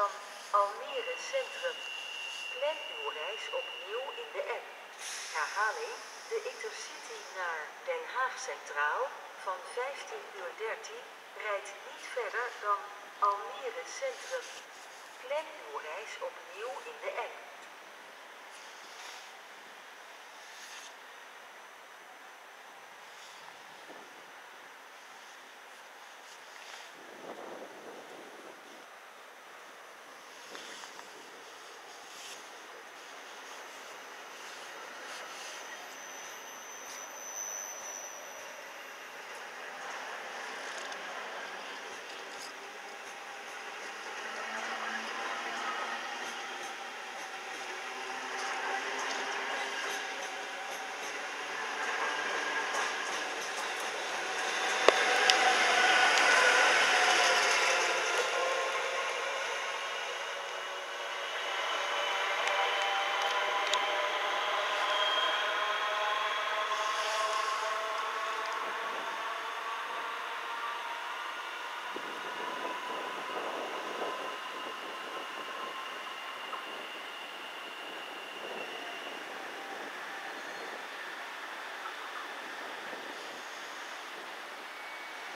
Almere Centrum. Plan reis opnieuw in de app. Herhaling, de Intercity naar Den Haag Centraal van 15.13 uur rijdt niet verder dan Almere Centrum. Plan reis opnieuw in de app.